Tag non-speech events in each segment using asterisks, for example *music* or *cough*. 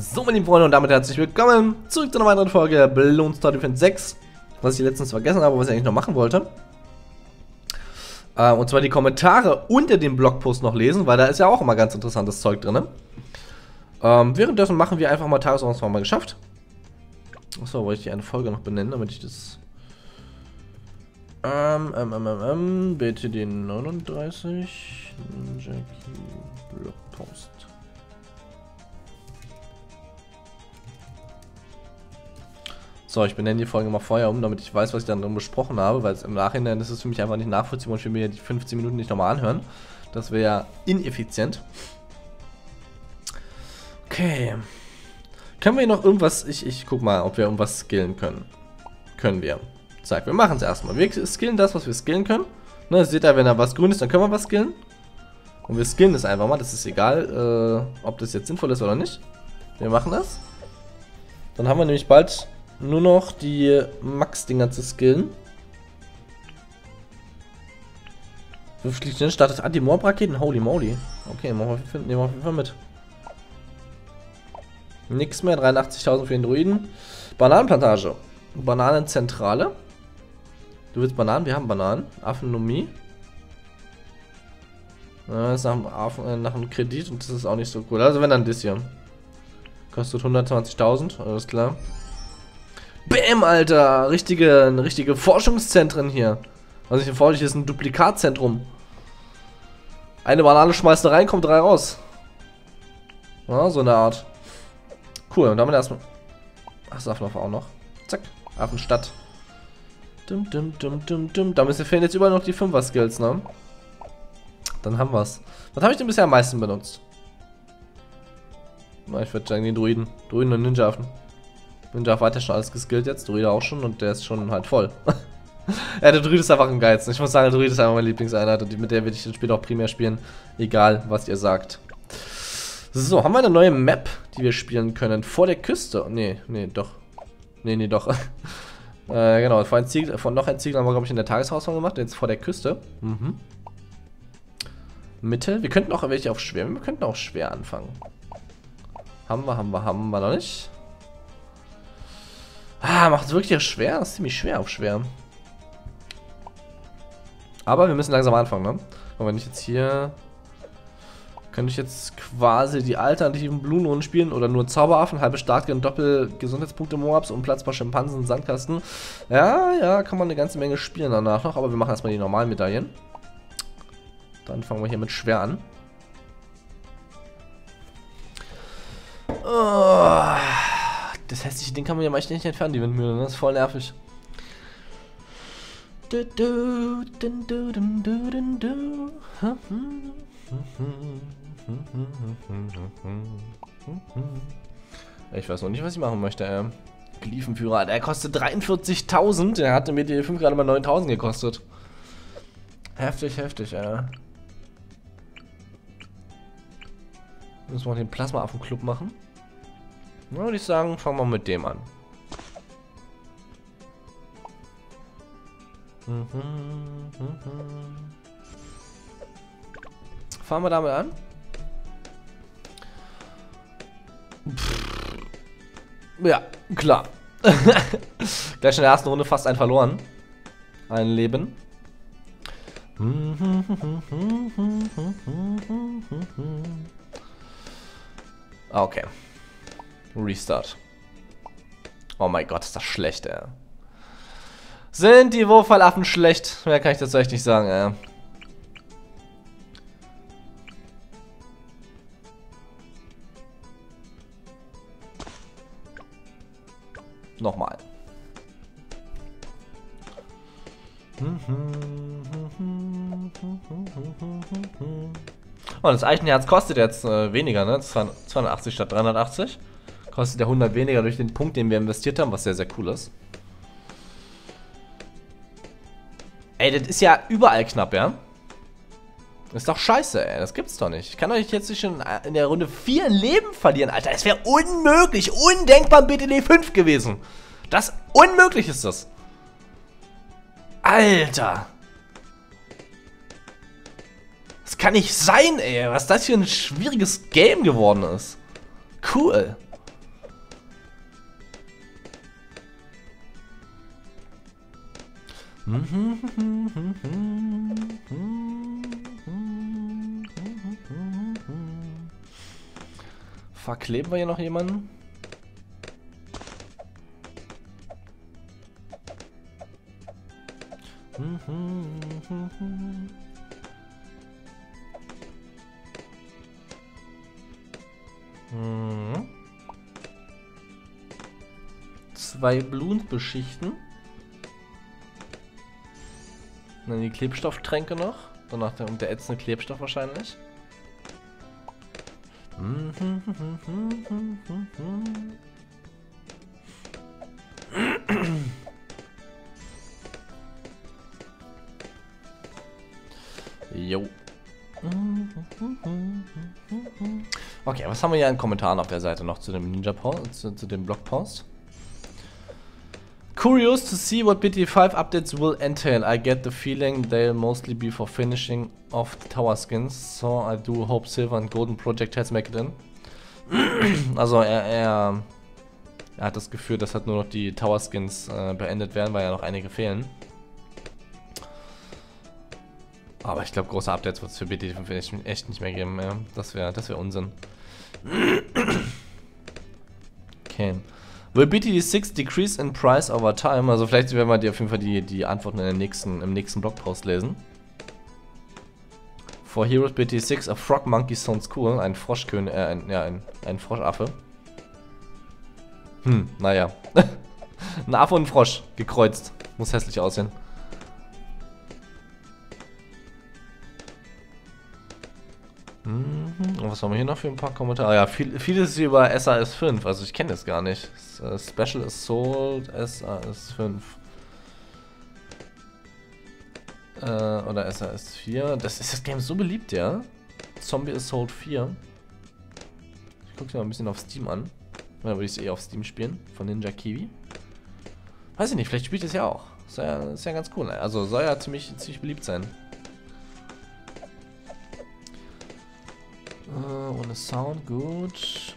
So, meine lieben Freunde, und damit herzlich willkommen zurück zu einer weiteren Folge Bloons Star Defense 6. Was ich letztens vergessen habe, was ich eigentlich noch machen wollte. Äh, und zwar die Kommentare unter dem Blogpost noch lesen, weil da ist ja auch immer ganz interessantes Zeug drin. Ähm, währenddessen machen wir einfach mal Tagesordnung mal geschafft. Achso, wollte ich die eine Folge noch benennen, damit ich das. Ähm, ähm, ähm, ähm, ähm BTD 39. Jackie Blogpost. So, ich benenne die Folge mal vorher um, damit ich weiß, was ich dann drin besprochen habe, weil im Nachhinein ist es für mich einfach nicht nachvollziehbar und ich will mir die 15 Minuten nicht nochmal anhören. Das wäre ja ineffizient. Okay. Können wir noch irgendwas... Ich, ich guck mal, ob wir irgendwas skillen können. Können wir. Zack, wir machen es erstmal. Wir skillen das, was wir skillen können. Ne, seht ihr, wenn da was grün ist, dann können wir was skillen. Und wir skillen das einfach mal. Das ist egal, äh, ob das jetzt sinnvoll ist oder nicht. Wir machen das. Dann haben wir nämlich bald nur noch die Max-Dinger zu skillen. Wie viel schnell startet Anti-Morb-Raketen? Holy moly. Okay, nehmen wir auf jeden Fall mit. Nix mehr, 83.000 für den Druiden. Bananenplantage. Bananenzentrale. Du willst Bananen? Wir haben Bananen. Affenomie. Das ist nach, einem, äh, nach einem Kredit und das ist auch nicht so cool. Also wenn dann das hier. Kostet 120.000, alles klar. Bäm, Alter. Richtige, richtige Forschungszentren hier. Was ich hier ist ein Duplikatzentrum. Eine Banane schmeißt da rein, kommt drei raus. Ja, so eine Art. Cool, und damit erstmal. Ach, Safnov auch noch. Zack. Affenstadt. Dum, dum, dum, dum, dum. Da müssen fehlen jetzt überall noch die 5er Skills, ne? Dann haben wir's. Was habe ich denn bisher am meisten benutzt? Ich würde sagen den Druiden. Druiden und Ninja-Affen. Ninja hat ja schon alles geskillt jetzt, Druide auch schon und der ist schon halt voll. *laughs* ja, der Druide ist einfach ein Geizten. Ich muss sagen, der Druide ist einfach meine Lieblingseinheit und mit der werde ich dann später auch primär spielen. Egal, was ihr sagt. So, haben wir eine neue Map, die wir spielen können. Vor der Küste. Nee, nee, doch. Nee, nee, doch. *laughs* äh, genau, vor ein Ziegel, von noch ein Ziegel haben wir, glaube ich, in der Tageshausform gemacht. Jetzt vor der Küste. Mhm. Mitte. Wir könnten auch welche auf schwer. Wir könnten auch schwer anfangen. Haben wir, haben wir, haben wir noch nicht. Ah, macht es wirklich schwer? Das ist ziemlich schwer auf schwer. Aber wir müssen langsam anfangen, ne? Und wenn ich jetzt hier... Könnte ich jetzt quasi die alternativen Blumen spielen oder nur Zauberaffen, halbe starke und Doppel Gesundheitspunkte Moabs und Platz bei Schimpansen, Sandkasten. Ja, ja, kann man eine ganze Menge spielen danach noch, aber wir machen erstmal die normalen Medaillen. Dann fangen wir hier mit schwer an. Oh. Das hässliche Ding kann man ja meist nicht entfernen, die Windmühle, ne? Das ist voll nervig. Ich weiß noch nicht, was ich machen möchte, ey. Glyphenführer, der kostet 43.000. Der hatte mit die 5 gerade mal 9.000 gekostet. Heftig, heftig, ey. Müssen wir den Plasma auf dem Club machen. Würde ich sagen, fangen wir mit dem an. Fangen wir damit an. Pff. Ja, klar. *laughs* Gleich in der ersten Runde fast ein verloren. Ein Leben. Okay. Restart. Oh mein Gott, ist das schlecht, ey. Sind die Wurfallaffen schlecht? Mehr kann ich dazu echt nicht sagen, ey. Nochmal. Oh, das Eichenherz kostet jetzt äh, weniger, ne? 280 statt 380. Kostet der 100 weniger durch den Punkt, den wir investiert haben, was sehr, sehr cool ist. Ey, das ist ja überall knapp, ja? Das ist doch scheiße, ey. Das gibt's doch nicht. Ich kann euch jetzt schon in der Runde 4 Leben verlieren, Alter. Das wäre unmöglich, undenkbar im BTD 5 gewesen. Das, unmöglich ist das. Alter. Das kann nicht sein, ey. Was das für ein schwieriges Game geworden ist. Cool. Verkleben wir hier noch jemanden? Mhm. Zwei Blumen beschichten. Dann die Klebstofftränke noch. Danach der, der ätzende Klebstoff wahrscheinlich. Jo. Okay, was haben wir hier an Kommentaren auf der Seite noch zu dem Ninja Post, zu, zu dem Blogpost? Curious to see what BT5 updates will entail. I get the feeling they'll mostly be for finishing off the tower skins, so I do hope Silver and Golden Project has make it in. *clears throat* also er, er, er, hat das Gefühl, dass halt nur noch die Tower Skins äh, beendet werden, weil ja noch einige fehlen. Aber ich glaube, große Updates wird es für BT5 echt nicht mehr geben. Ja. Das wäre das wär Unsinn. *clears throat* okay. Will BTD6 decrease in price over time? Also vielleicht werden wir die auf jeden Fall die, die Antworten in der nächsten, im nächsten Blogpost lesen. For Heroes BT6, a Frog Monkey sounds cool. Ein Froschkönig, äh, ein, ja, ein, ein Froschaffe. Hm, naja. *laughs* ein Affe und ein Frosch, gekreuzt. Muss hässlich aussehen. Was haben wir hier noch für ein paar Kommentare? Ja, viel, vieles über SAS 5. Also ich kenne das gar nicht. Äh, Special Assault SAS 5. Äh, oder SAS 4. Das ist das Game so beliebt, ja? Zombie Assault 4. Ich gucke mir mal ein bisschen auf Steam an. Dann würde ich es eh auf Steam spielen. Von Ninja Kiwi. Weiß ich nicht, vielleicht spielt es ja auch. Ist ja, ist ja ganz cool. Also soll ja ziemlich, ziemlich beliebt sein. Ohne Sound, gut.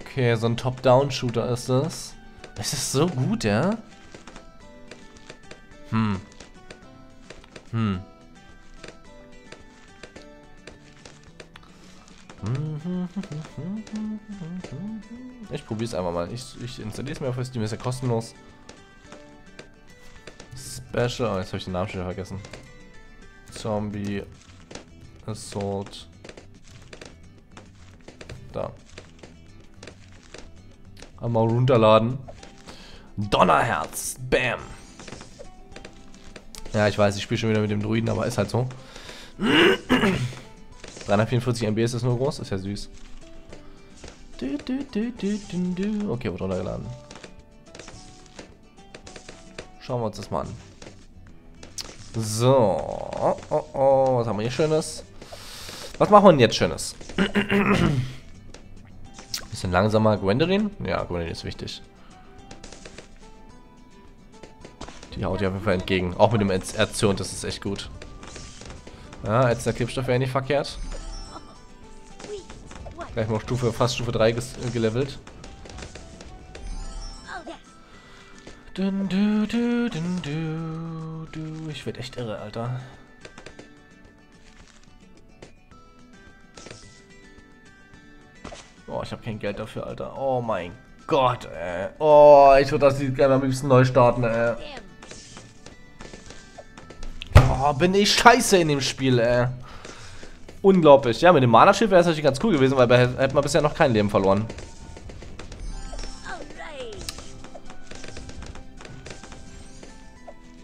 Okay, so ein Top-Down-Shooter ist das. Ist das so gut, ja? Hm. Hm. Ich probiere es einfach mal. Ich, ich installiere es mir auf Steam, ist ja kostenlos. Special. Oh, jetzt habe ich den Namen schon vergessen. Zombie Assault. Da. Einmal runterladen. Donnerherz. Bam. Ja, ich weiß, ich spiele schon wieder mit dem Druiden, aber ist halt so. *clears throat* 344 MB ist das nur groß, ist ja süß. Okay, wird runtergeladen. Schauen wir uns das mal an. So. Oh, oh, oh. Was haben wir hier Schönes? Was machen wir denn jetzt Schönes? *clears throat* Bisschen langsamer. Gwendoline? Ja, Gwendoline ist wichtig. Die haut ja auf jeden Fall entgegen. Auch mit dem Erzürn, das ist echt gut. Ja, jetzt der Klebstoff wäre nicht verkehrt. Gleich mal Stufe, fast Stufe 3 gelevelt. Dun, du, du, dun, du, du. Ich werde echt irre, Alter. Oh, ich habe kein Geld dafür, Alter. Oh mein Gott, ey. Oh, ich würde das gerne am liebsten neu starten, ey. Oh, bin ich scheiße in dem Spiel, ey. Unglaublich. Ja, mit dem Mana-Schiff wäre es natürlich ganz cool gewesen, weil wir hätten wir bisher noch kein Leben verloren.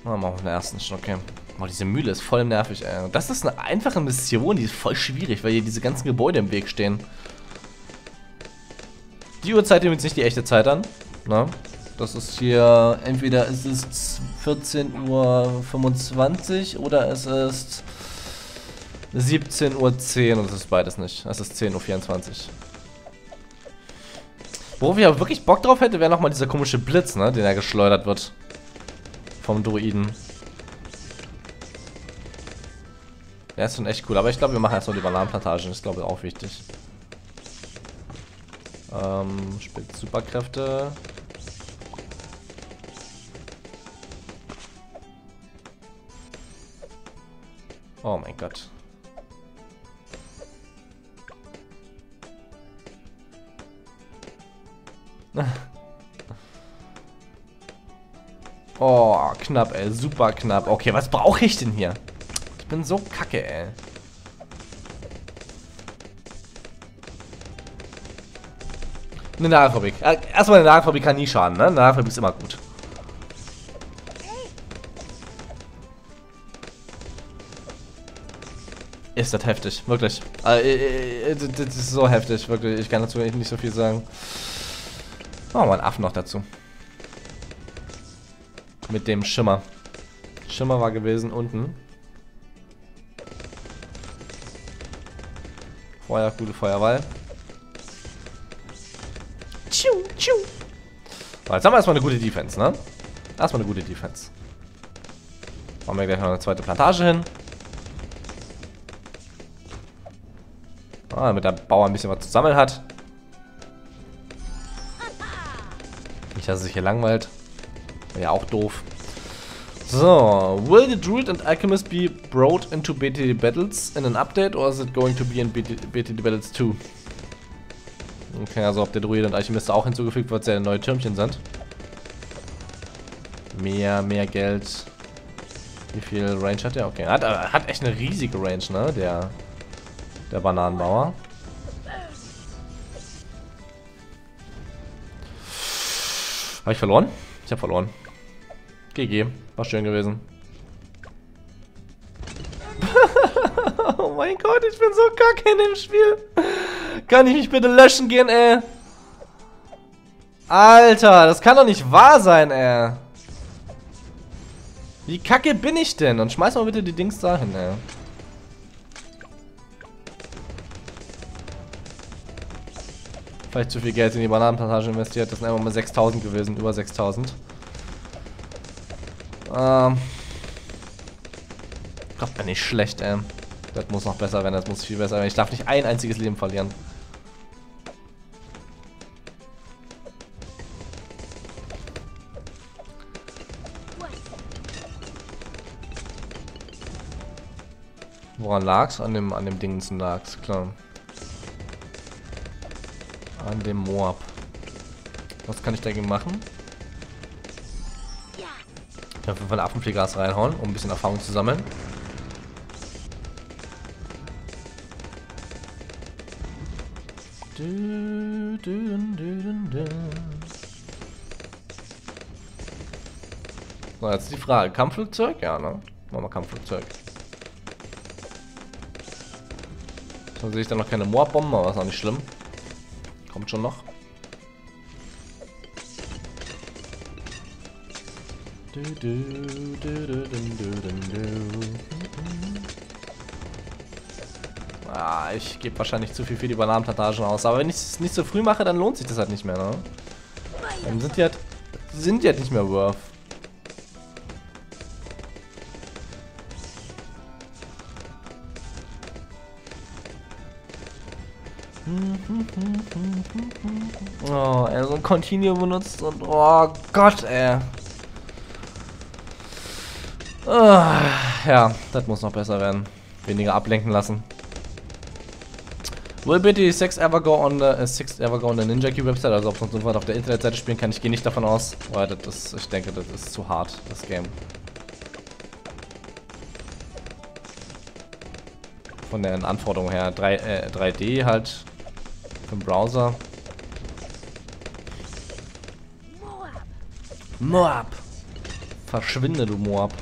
Oh, machen wir den ersten schon, okay. Boah, diese Mühle ist voll nervig, ey. Das ist eine einfache Mission, die ist voll schwierig, weil hier diese ganzen Gebäude im Weg stehen. Die Uhrzeit nimmt jetzt nicht die echte Zeit an. Ne? Das ist hier, entweder ist es 14.25 Uhr oder es ist 17.10 Uhr und das ist beides nicht. Es ist 10.24 Uhr. Worauf ich aber wirklich Bock drauf hätte, wäre nochmal dieser komische Blitz, ne, den er geschleudert wird vom Druiden. Der ist schon echt cool, aber ich glaube, wir machen erstmal die Bananenplantagen. Ist, glaube ich, auch wichtig. Ähm, spielt Superkräfte. Oh mein Gott. Oh, knapp, ey. Super knapp. Okay, was brauche ich denn hier? Ich bin so kacke, ey. Eine Nagelfabrik. Äh, erstmal eine Nagelfabrik kann nie schaden, ne? Eine Nagelfabrik ist immer gut. Ist das heftig, wirklich. Äh, äh, das ist so heftig, wirklich. Ich kann dazu nicht so viel sagen. Machen wir einen Affen noch dazu. Mit dem Schimmer. Schimmer war gewesen unten. Feuer, gute Feuerwahl. Tschu, tschu. So, jetzt haben wir erstmal eine gute Defense, ne? Erstmal eine gute Defense. Machen wir gleich noch eine zweite Plantage hin. Ah, damit der Bauer ein bisschen was zu sammeln hat. Nicht, dass er sich hier langweilt. Ja auch doof. So, will the Druid and Alchemist be brought into BTD Battles in an update or is it going to be in BTD Battles 2? Okay, also ob der Druid und Alchemist auch hinzugefügt wird, sehr neue Türmchen sind. Mehr, mehr Geld. Wie viel Range hat der? Okay, hat, hat echt eine riesige Range, ne? Der, der Bananenbauer. Habe ich verloren? Ich habe verloren. GG. War schön gewesen. *laughs* oh mein Gott, ich bin so kacke in dem Spiel. Kann ich mich bitte löschen gehen, ey? Alter, das kann doch nicht wahr sein, ey. Wie kacke bin ich denn? Und schmeiß mal bitte die Dings dahin, ey. Vielleicht zu viel Geld in die Bananenplantage investiert. Das sind einfach mal 6000 gewesen, über 6000. Ähm. Gott, bin ich schlecht, ey. Das muss noch besser werden, das muss viel besser werden. Ich darf nicht ein einziges Leben verlieren. Woran lag's? An dem, an dem Dingsen lag's, klar. An dem Moab. Was kann ich dagegen machen? Ich kann von Affenpflegas reinhauen, um ein bisschen Erfahrung zu sammeln. So, jetzt die Frage. Kampfflugzeug? Ja, ne? Machen wir Kampfflugzeug. So sehe ich dann noch keine Moorbomben, aber ist auch nicht schlimm. Kommt schon noch. Ah, ich gebe wahrscheinlich zu viel für die Bananenplantagen aus. Aber wenn ich es nicht so früh mache, dann lohnt sich das halt nicht mehr, ne? Dann sind die halt, sind die halt nicht mehr worth. Oh, er so ein Continue benutzt und oh Gott, ey. Oh, ja, das muss noch besser werden. Weniger ablenken lassen. Will bitte 6 ever go on the uh, six ever go on the Ninja Key Website, also ob man auf der Internetseite spielen kann, ich gehe nicht davon aus, weil das ist, ich denke, das ist zu hart, das Game. Von den Anforderungen her, 3, äh, 3D halt den Browser. Moab. Verschwinde, du Moab.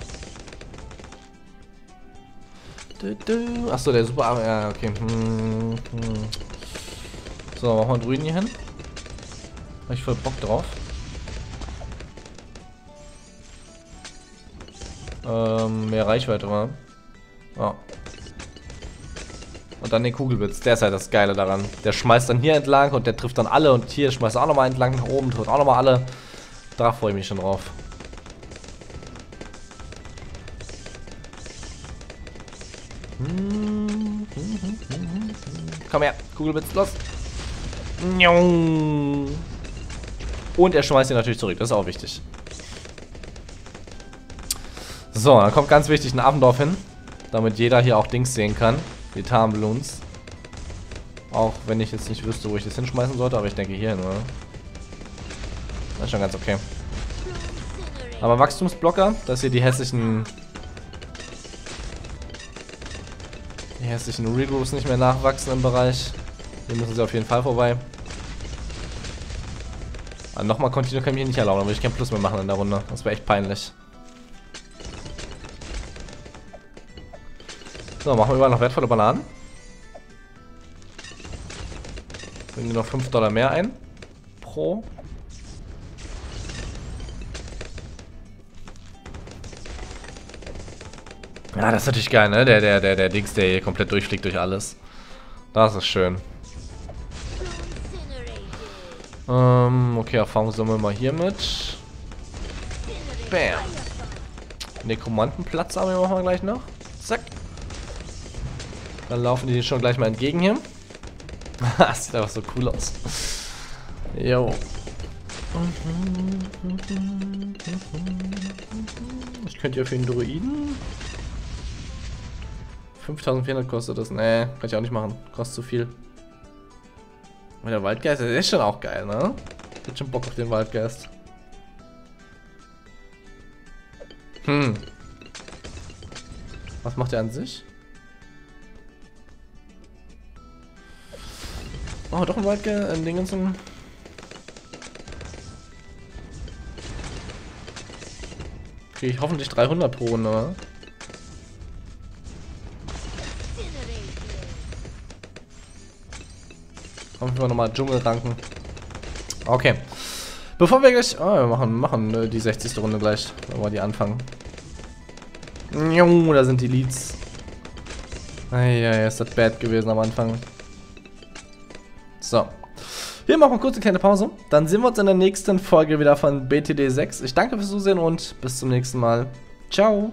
Achso, der super. Ja, okay. Hm, hm. So, machen wir Druiden hier hin. Hab ich voll Bock drauf. Ähm, mehr Reichweite war. Ja. Und dann den Kugelblitz. Der ist halt das Geile daran. Der schmeißt dann hier entlang und der trifft dann alle. Und hier schmeißt er auch nochmal entlang nach oben, trifft auch nochmal alle. Da freue ich mich schon drauf. Komm her, Kugelblitz, los. Und er schmeißt ihn natürlich zurück, das ist auch wichtig. So, dann kommt ganz wichtig ein Affendorf hin. Damit jeder hier auch Dings sehen kann. Die Tarnballoons. Auch wenn ich jetzt nicht wüsste, wo ich das hinschmeißen sollte, aber ich denke hier hin, oder? Das ist schon ganz okay. Aber Wachstumsblocker, dass hier die hässlichen... Die hässlichen Regroups nicht mehr nachwachsen im Bereich. Hier müssen sie auf jeden Fall vorbei. Ah, nochmal Continue kann ich hier nicht erlauben, dann würde ich kein Plus mehr machen in der Runde. Das wäre echt peinlich. So, machen wir überall noch wertvolle Bananen. Bringen wir noch 5 Dollar mehr ein. Pro. Ja, das ist natürlich geil, ne? Der, der, der, der Dings, der hier komplett durchfliegt durch alles. Das ist schön. Ähm, okay, Erfahrung sammeln wir mal hier mit. Bam. Nekromantenplatz aber machen wir gleich noch. Zack. Dann laufen die schon gleich mal entgegen hier. *laughs* das sieht einfach so cool aus. Jo. Ich könnte ja für den Druiden 5400 kostet das. Nee, kann ich auch nicht machen. Kostet zu viel. Und der Waldgeist, der ist schon auch geil, ne? Ich hab schon Bock auf den Waldgeist. Hm. Was macht er an sich? Oh, doch ein Waldgeist, ein Ding zum... Kriege ich hoffentlich 300 pro oder? Machen wir nochmal Dschungelranken. Okay. Bevor wir gleich... Oh, wir machen, machen äh, die 60. Runde gleich. Wenn wir die anfangen. Da sind die Leads. Eieiei, ist das bad gewesen am Anfang. So. Wir machen kurz eine kleine Pause. Dann sehen wir uns in der nächsten Folge wieder von BTD 6. Ich danke fürs Zusehen und bis zum nächsten Mal. Ciao.